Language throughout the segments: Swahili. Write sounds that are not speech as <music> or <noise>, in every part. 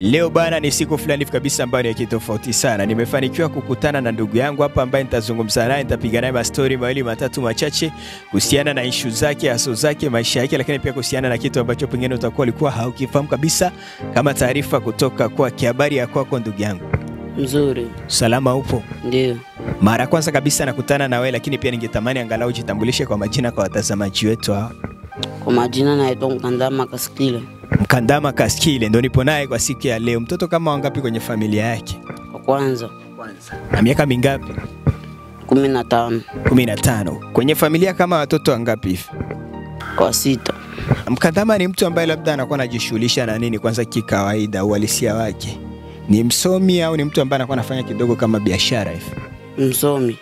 Leo bana, ni siku fulani hivi kabisa ambayo ni kitofauti sana. Nimefanikiwa kukutana na ndugu yangu hapa ambaye nitazungumza naye, nitapiga naye mastori mawili matatu machache kuhusiana na ishu zake, aso zake, maisha yake, lakini pia kuhusiana na kitu ambacho pengine utakuwa ulikuwa haukifahamu kabisa, kama taarifa kutoka kwake. Habari ya kwako ndugu yangu? Mzuri, Salama upo? ndio. Mara kwanza kabisa nakutana na wewe, lakini pia ningetamani angalau jitambulishe kwa majina kwa watazamaji wetu hawa. Kwa majina naitwa Mkandama Kaskile. Mkandama Kaskile ndo nipo naye kwa siku ya leo. Mtoto kama wangapi kwenye familia yake? Wa kwanza Na miaka mingapi? kumi na tano 15. Kwenye familia kama watoto wangapi hivi? kwa sita. Mkandama ni mtu ambaye labda anakuwa anajishughulisha na nini kwanza kikawaida, uhalisia wake? Ni msomi au ni mtu ambaye anakuwa anafanya kidogo kama biashara hivi? Msomi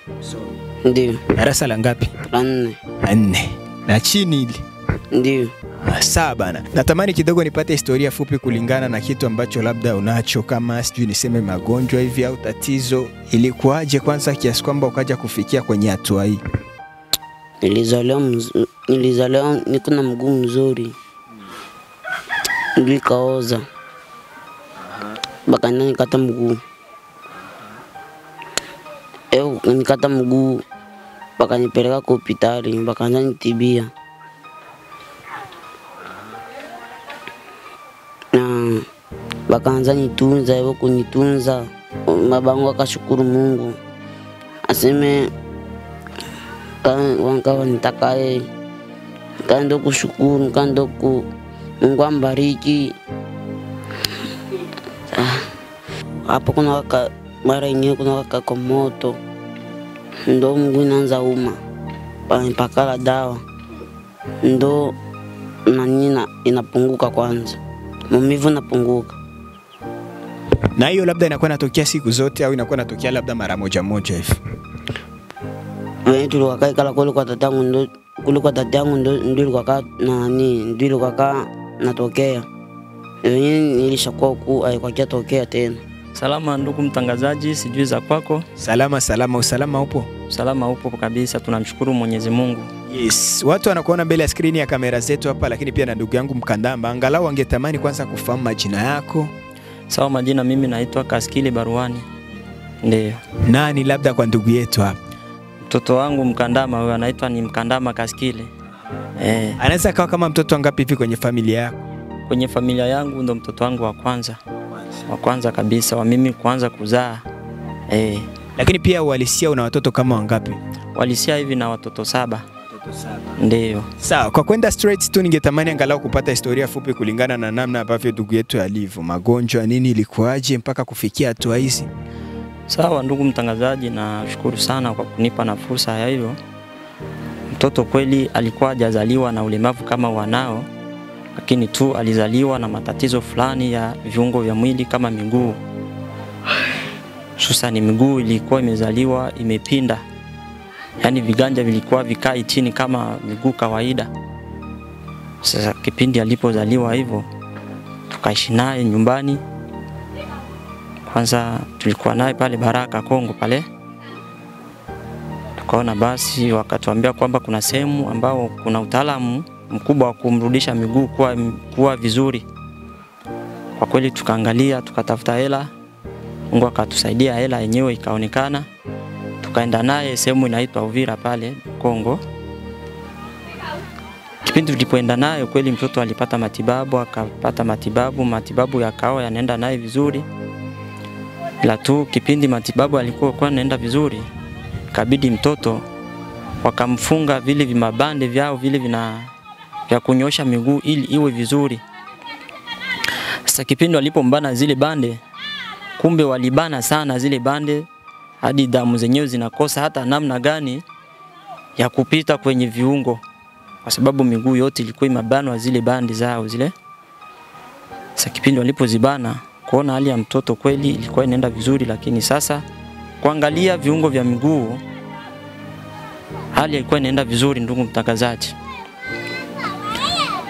ndio. Darasa la ngapi? La nne La nne. Na chini ile ndio. Sawa bana, natamani kidogo nipate historia fupi kulingana na kitu ambacho labda unacho, kama sijui niseme magonjwa hivi au tatizo. Ilikuwaje kwanza kiasi kwamba ukaja kufikia kwenye hatua hii? Nilizaliwa mz- nilizaliwa niko na mguu mzuri, nilikaoza. Bakaenda nikata mguu. Eu nikata mguu. Bakanipeleka kwa hospitali bakaanza nitibia bakaanza nitunza hivyo kunitunza babangu akashukuru Mungu aseme ka- wankawa nitakaye kando kushukuru kando ku Mungu ambariki. Ah, Hapo kuna waka mara yenyewe kuna waka kwa moto ndo mungu inaanza uma panipakala dawa ndo nani ina- inapunguka kwanza, maumivu inapunguka. Na hiyo labda inakuwa inatokea siku zote au inakuwa inatokea labda mara moja moja hivi? Wenye tulikakaa ikala kule kwa tatangu ndo kule kwa tatangu ndo nani ndo natokea wenye nilishakuwa huku aikwakia tokea tena. Salama ndugu mtangazaji, sijui za kwako. Salama salama, usalama upo? Usalama upo kabisa, tunamshukuru Mwenyezi Mungu. Yes, watu wanakuona mbele ya skrini ya kamera zetu hapa, lakini pia na ndugu yangu Mkandamba, angalau wangetamani kwanza kufahamu majina yako, Sawa, majina mimi naitwa Kaskili Baruani. Ndio. nani labda kwa ndugu yetu hapa mtoto wangu Mkandama huyo anaitwa ni Mkandama Kaskili. Eh, anaweza kawa kama mtoto wangapi hivi kwenye familia yako? kwenye familia yangu ndo mtoto wangu wa kwanza, wa kwanza kabisa wa mimi kuanza kuzaa. Eh, Lakini pia uhalisia una watoto kama wangapi? walisia hivi na watoto saba. Ndiyo. Sawa, kwa kwenda straight tu, ningetamani angalau kupata historia fupi kulingana na namna ambavyo ndugu yetu alivyo, magonjwa nini, ilikuwaje mpaka kufikia hatua hizi. Sawa ndugu mtangazaji, nashukuru sana kwa kunipa na fursa ya hiyo Mtoto kweli alikuwa hajazaliwa na ulemavu kama wanao, lakini tu alizaliwa na matatizo fulani ya viungo vya mwili kama miguu, <sighs> hususani miguu ilikuwa imezaliwa imepinda, yaani viganja vilikuwa vikai chini kama miguu kawaida. Sasa kipindi alipozaliwa hivyo, tukaishi naye nyumbani kwanza tulikuwa naye pale Baraka Kongo pale, tukaona basi, wakatuambia kwamba kuna sehemu ambao kuna utaalamu mkubwa wa kumrudisha miguu kuwa, kuwa vizuri. Kwa kweli tukaangalia, tukatafuta hela, Mungu akatusaidia, hela yenyewe ikaonekana, tukaenda naye sehemu inaitwa Uvira pale Kongo. Kipindi tulipoenda naye kweli, mtoto alipata matibabu, akapata matibabu, matibabu yakawa yanaenda naye vizuri ila tu kipindi matibabu alikuwa kwa naenda vizuri, kabidi mtoto wakamfunga vile vimabande vyao vile vina vya kunyosha miguu ili iwe vizuri. Sasa kipindi walipombana zile bande, kumbe walibana sana zile bande hadi damu zenyewe zinakosa hata namna gani ya kupita kwenye viungo, kwa sababu miguu yote ilikuwa imebanwa zile bandi zao zile. Sasa kipindi walipozibana kuona hali ya mtoto kweli ilikuwa inaenda vizuri, lakini sasa kuangalia viungo vya miguu hali ilikuwa inaenda vizuri, ndugu mtangazaji.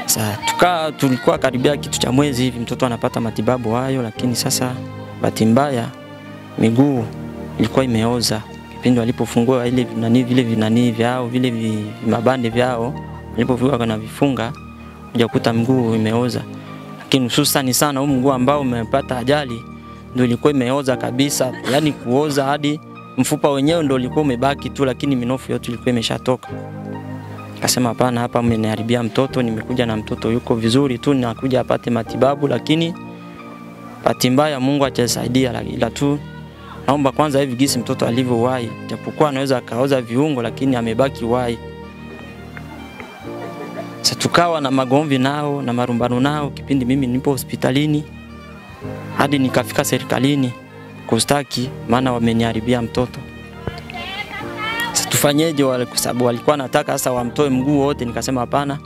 Sasa tuka tulikuwa karibia kitu cha mwezi hivi mtoto anapata matibabu hayo, lakini sasa bahati mbaya miguu ilikuwa imeoza. Kipindi walipofungua ile vinani vile vinani vyao vile vi- mabande vyao walipofika kana vifunga kujakuta mguu imeoza lakini hususani sana huu mguu ambao umepata ajali ndio ilikuwa imeoza kabisa, yani kuoza hadi mfupa wenyewe ndio ulikuwa umebaki tu, lakini minofu yote ilikuwa imeshatoka. Akasema hapana, hapa mmeniharibia mtoto, nimekuja na mtoto yuko vizuri tu, nakuja apate matibabu, lakini bahati mbaya Mungu atasaidia, ila tu naomba kwanza hivi gisi mtoto alivyo wai, japokuwa anaweza akaoza viungo, lakini amebaki wai. Sasa tukawa na magomvi nao na marumbano nao kipindi mimi nipo hospitalini, hadi nikafika serikalini kustaki, maana wameniharibia mtoto. Sasa tufanyeje? Wale kwa sababu walikuwa nataka sasa wamtoe mguu wote, nikasema hapana,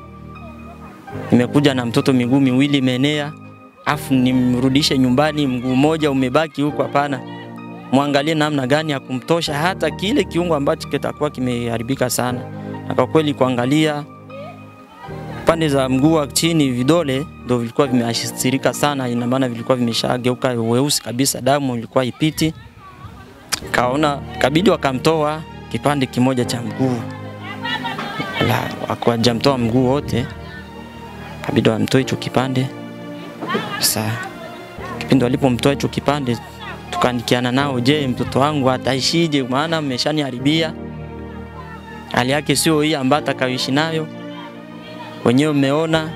nimekuja na mtoto miguu miwili imeenea, afu nimrudishe nyumbani mguu mmoja umebaki huko? Hapana, mwangalie namna gani ya kumtosha hata kile kiungo ambacho kitakuwa kimeharibika sana. Na kwa kweli kuangalia pande za mguu wa chini vidole ndio vilikuwa vimeashirika sana, ina maana vilikuwa vimeshageuka weusi kabisa, damu ilikuwa ipiti. Kaona kabidi wakamtoa kipande kimoja cha mguu, la wakawajamtoa mguu wote, kabidi wamtoe hicho kipande. Sasa kipindi walipomtoa hicho kipande, tukaandikiana nao, je, mtoto wangu ataishije? Maana mmeshaniharibia, hali yake sio hii ambayo atakayoishi nayo wenyewe mmeona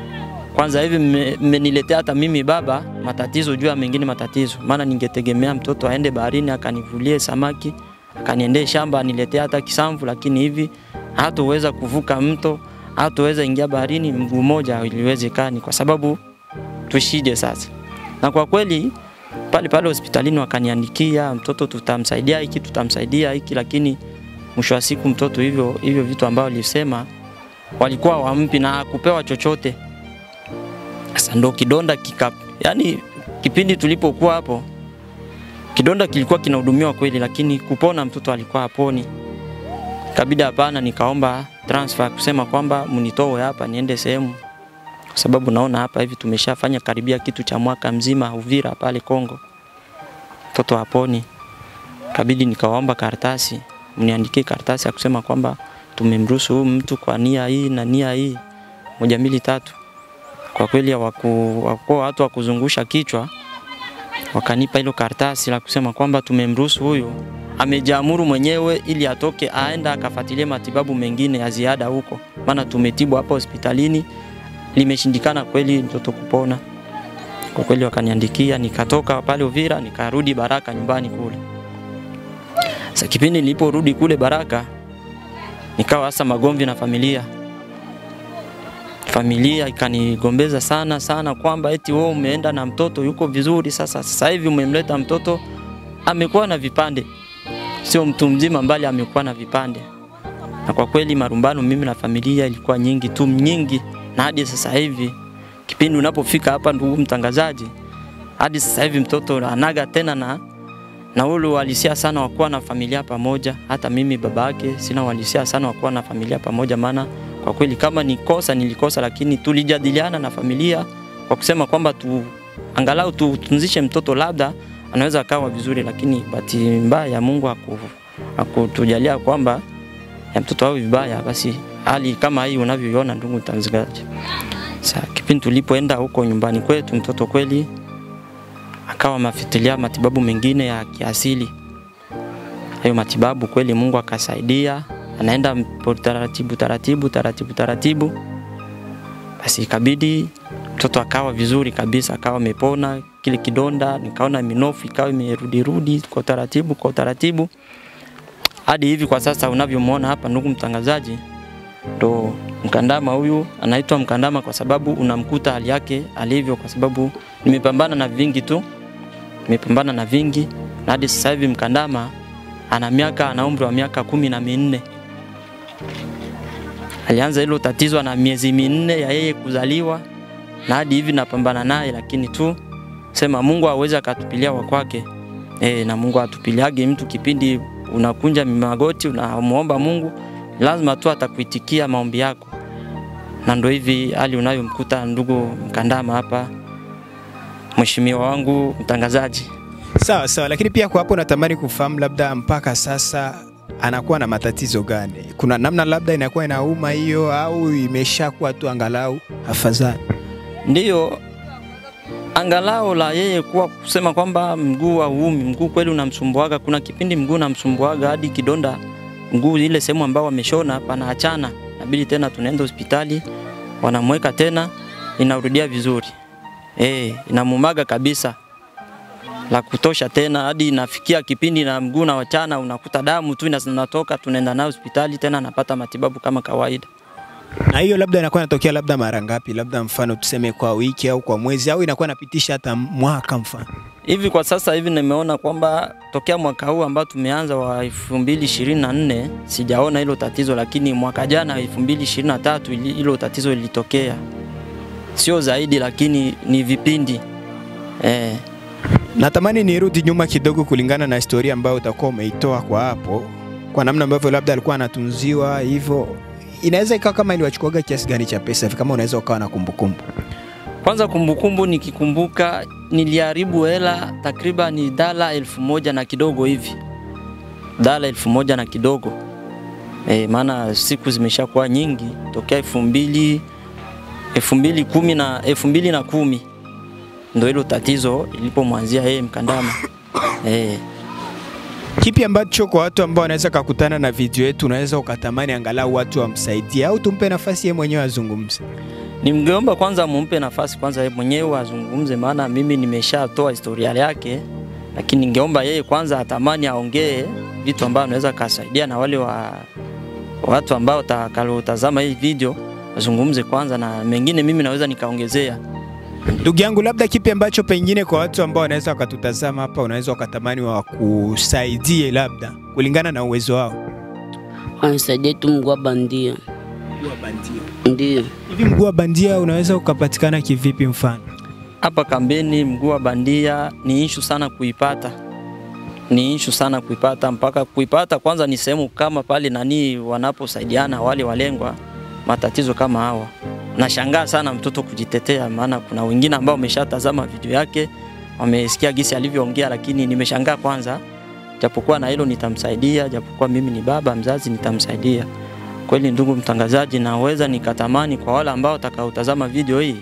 kwanza hivi mmeniletea hata mimi baba matatizo juu ya mengine matatizo, maana ningetegemea mtoto aende baharini akanivulie samaki akaniendee shamba aniletea hata kisamvu, lakini hivi hatoweza kuvuka mto, hatoweza ingia baharini mguu mmoja, iliwezekani kwa sababu tushije sasa. Na kwa kweli pale pale hospitalini wakaniandikia mtoto, tutamsaidia hiki, tutamsaidia hiki, lakini mwisho wa siku mtoto hivyo hivyo vitu ambavyo alisema walikuwa wampi na kupewa chochote. Sasa ndo kidonda kika, yani kipindi tulipokuwa hapo kidonda kilikuwa kinahudumiwa kweli, lakini kupona mtoto alikuwa haponi. Kabida hapana, nikaomba transfer kusema kwamba mnitoe hapa niende sehemu, kwa sababu naona hapa hivi tumeshafanya karibia kitu cha mwaka mzima Uvira pale Kongo, mtoto haponi. Kabidi nikawaomba karatasi, mniandikie karatasi ya kusema kwamba tumemruhusu huyu mtu kwa nia hii na nia hii. Moja mbili tatu. Kwa kweli hawakuwa watu wa kuzungusha kichwa, wakanipa hilo karatasi la kusema kwamba tumemruhusu huyu, amejiamuru mwenyewe ili atoke aenda akafuatilie matibabu mengine ya ziada huko, maana tumetibu hapa hospitalini, limeshindikana kweli mtoto kupona. Kwa kweli wakaniandikia, nikatoka pale Uvira nikarudi Baraka nyumbani kule. Sasa kipindi niliporudi kule Baraka nikawa hasa magomvi na familia. Familia ikanigombeza sana sana kwamba eti wewe umeenda na mtoto yuko vizuri, sasa sasa hivi umemleta mtoto amekuwa na vipande, sio mtu mzima, mbali amekuwa na vipande. Na kwa kweli marumbano mimi na familia ilikuwa nyingi tu nyingi, na hadi sasa hivi kipindi unapofika hapa, ndugu mtangazaji, hadi sasa hivi mtoto anaga tena na na ule uhalisia sana wa kuwa na familia pamoja. Hata mimi baba yake sina uhalisia sana wa kuwa na familia pamoja, maana kwa kweli kama ni kosa nilikosa, lakini tulijadiliana na familia kwa kusema kwamba tu angalau tutunzishe mtoto, labda anaweza akawa vizuri, lakini bahati mbaya Mungu haku hakutujalia kwamba ya mtoto awe vibaya. Basi hali kama hii unavyoiona, ndugu mtangazaji, sasa kipindi tulipoenda huko nyumbani kwetu, mtoto kweli akawa mafitilia matibabu mengine ya kiasili. Hayo matibabu kweli Mungu akasaidia, anaenda taratibu taratibu taratibu taratibu, basi ikabidi mtoto akawa vizuri kabisa, akawa amepona kile kidonda, nikaona minofu ikawa imerudi rudi kwa taratibu kwa taratibu. Hadi hivi kwa sasa unavyomwona hapa, ndugu mtangazaji, ndo mkandama huyu anaitwa mkandama kwa sababu unamkuta hali yake alivyo, kwa sababu nimepambana na vingi tu, nimepambana na vingi na hadi sasa hivi mkandama ana miaka ana umri wa miaka kumi na minne. Alianza hilo tatizo na miezi minne ya yeye kuzaliwa na hadi hivi napambana naye, lakini tu sema Mungu aweze akatupilia wa kwake. E, na Mungu atupiliage mtu kipindi unakunja magoti unamuomba Mungu, lazima tu atakuitikia maombi yako, na ndo hivi hali unayomkuta ndugu Mkandama hapa, mheshimiwa wangu mtangazaji. Sawa sawa, lakini pia kwa hapo natamani kufahamu labda mpaka sasa anakuwa na matatizo gani? Kuna namna labda inakuwa inauma hiyo au imeshakuwa tu angalau afadhali? Ndiyo, angalau la yeye kuwa kusema kwamba mguu wa hauumi, mguu kweli unamsumbuaga. Kuna kipindi mguu unamsumbuaga hadi kidonda mguu, ile sehemu ambao wameshona panaachana, inabidi tena tunaenda hospitali, wanamweka tena, inarudia vizuri. Eh, inamumaga kabisa. La kutosha tena, hadi inafikia kipindi na mguu na wachana, unakuta damu tu inatoka, tunaenda nayo hospitali tena, anapata matibabu kama kawaida. Na hiyo labda inakuwa inatokea labda mara ngapi? Labda mfano tuseme kwa wiki au kwa mwezi au inakuwa inapitisha hata mwaka mfano? Hivi kwa sasa hivi nimeona kwamba tokea mwaka huu ambao tumeanza wa 2024 sijaona hilo tatizo, lakini mwaka jana 2023 ili- hilo tatizo lilitokea, sio zaidi, lakini ni vipindi eh. Natamani nirudi nyuma kidogo kulingana na historia ambayo utakuwa umeitoa kwa hapo, kwa namna ambavyo labda alikuwa anatunziwa hivyo, inaweza ikawa kama iliwachukuaga kiasi gani cha pesa hivi, kama unaweza ukawa na kumbukumbu. Kwanza kumbukumbu, nikikumbuka niliharibu hela takriban dala elfu moja na kidogo hivi, dala elfu moja na kidogo. E, maana siku zimeshakuwa nyingi tokea elfu mbili elfu mbili kumi na elfu mbili na kumi. Ndo hilo tatizo ilipomwanzia yeye Mkandama. <coughs> E, Kipi ambacho kwa watu ambao wanaweza kakutana na video yetu unaweza ukatamani angalau watu wamsaidie au tumpe nafasi yeye mwenyewe azungumze? Nimgeomba kwanza mumpe nafasi kwanza yeye mwenyewe azungumze, maana mimi nimeshatoa historia yake, lakini ningeomba yeye kwanza atamani aongee vitu ambavyo anaweza kasaidia na wale wa watu ambao watakaotazama hii video azungumze kwanza, na mengine mimi naweza nikaongezea. Ndugu yangu, labda kipi ambacho pengine kwa watu ambao wanaweza wakatutazama hapa, unaweza wakatamani wakusaidie labda kulingana na uwezo wao? Wanisaidie tu mguu wa bandia. Ndio. Hivi mguu wa bandia unaweza ukapatikana kivipi? Mfano Hapa kambeni mguu wa bandia ni ishu sana kuipata, ni ishu sana kuipata. Mpaka kuipata kwanza ni sehemu kama pale nani wanaposaidiana wale walengwa matatizo kama hawa. Nashangaa sana mtoto kujitetea, maana kuna wengine ambao wameshatazama video yake wamesikia gisi alivyoongea, lakini nimeshangaa kwanza, japokuwa na hilo nitamsaidia, japokuwa mimi ni baba mzazi nitamsaidia. Kweli ndugu mtangazaji, naweza nikatamani kwa wale ambao watakaotazama video hii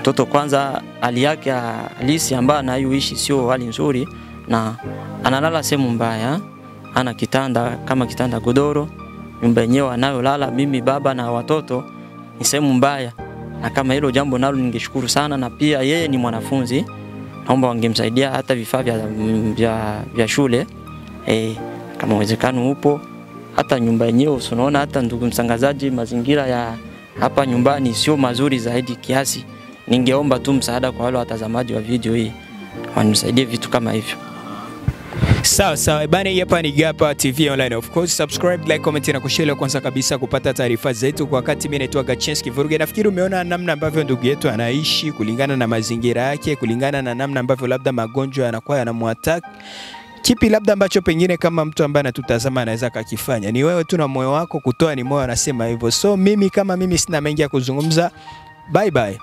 mtoto kwanza, hali yake halisi ambayo anayoishi sio hali nzuri, na analala sehemu mbaya, ana kitanda kama kitanda godoro, nyumba yenyewe anayolala mimi baba na watoto ni sehemu mbaya, na kama hilo jambo nalo ningeshukuru sana, na pia yeye ni mwanafunzi, naomba wangemsaidia hata vifaa vya, vya, vya shule e, kama uwezekano upo hata nyumba yenyewe unaona, hata ndugu mtangazaji, mazingira ya hapa nyumbani sio mazuri zaidi kiasi. Ningeomba tu msaada kwa wale watazamaji wa video hii wanisaidie vitu kama hivyo. Sawa sawa bana, hii hapa ni Gapa TV Online. Of course, subscribe, like, comment na kushare kwanza kabisa kupata taarifa zetu kwa wakati. Mimi naitwa Gachenski Vuruge. Nafikiri umeona namna ambavyo ndugu yetu anaishi kulingana na mazingira yake, kulingana na namna ambavyo labda magonjwa yanakuwa yanamwattack. Kipi labda ambacho pengine kama mtu ambaye anatutazama anaweza kakifanya? Ni wewe tu na moyo wako, kutoa ni moyo, anasema hivyo. So mimi kama mimi sina mengi ya kuzungumza. Bye bye.